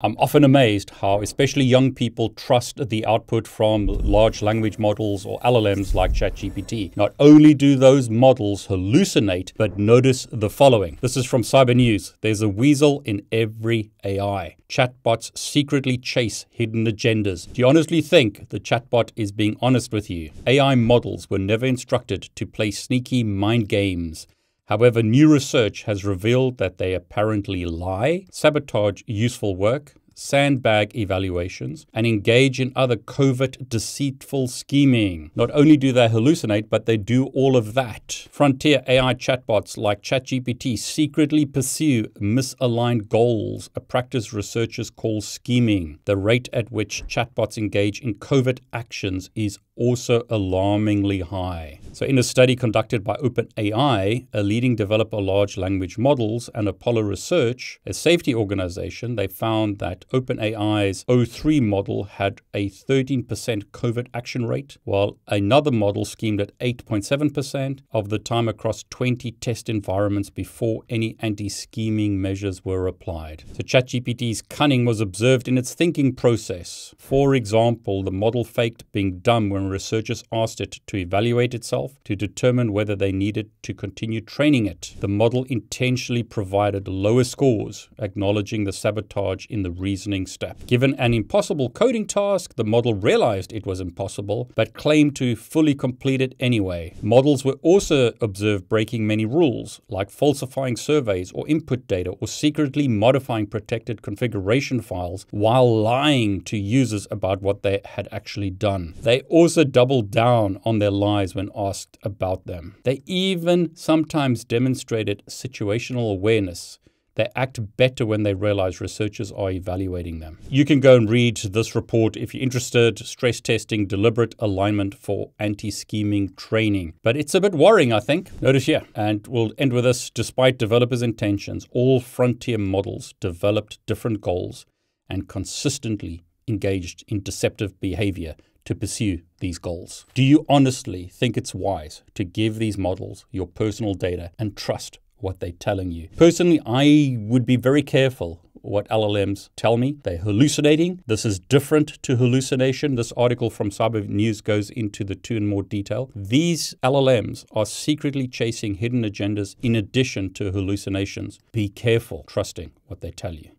I'm often amazed how especially young people trust the output from large language models or LLMs like ChatGPT. Not only do those models hallucinate, but notice the following. This is from Cyber News. There's a weasel in every AI. Chatbots secretly chase hidden agendas. Do you honestly think the chatbot is being honest with you? AI models were never instructed to play sneaky mind games. However, new research has revealed that they apparently lie, sabotage useful work, sandbag evaluations, and engage in other covert, deceitful scheming. Not only do they hallucinate, but they do all of that. Frontier AI chatbots like ChatGPT secretly pursue misaligned goals, a practice researchers call scheming. The rate at which chatbots engage in covert actions is also alarmingly high. So, in a study conducted by OpenAI, a leading developer of large language models, and Apollo Research, a safety organization, they found that OpenAI's O3 model had a 13% covert action rate, while another model schemed at 8.7% of the time across 20 test environments before any anti scheming measures were applied. So, ChatGPT's cunning was observed in its thinking process. For example, the model faked being dumb when researchers asked it to evaluate itself to determine whether they needed to continue training it. The model intentionally provided lower scores, acknowledging the sabotage in the reasoning step. Given an impossible coding task, the model realized it was impossible, but claimed to fully complete it anyway. Models were also observed breaking many rules, like falsifying surveys or input data, or secretly modifying protected configuration files while lying to users about what they had actually done. They also doubled down on their lies when asked about them. They even sometimes demonstrated situational awareness. They act better when they realize researchers are evaluating them. You can go and read this report if you're interested. Stress testing, deliberative alignment for anti scheming training. But it's a bit worrying, I think. Notice here, and we'll end with this despite developers' intentions, all frontier models developed different goals and consistently engaged in deceptive behavior to pursue these goals. Do you honestly think it's wise to give these models your personal data and trust what they're telling you? Personally, I would be very careful what LLMs tell me. They're hallucinating. This is different to hallucination. This article from Cyber News goes into the two in more detail. These LLMs are secretly chasing hidden agendas in addition to hallucinations. Be careful trusting what they tell you.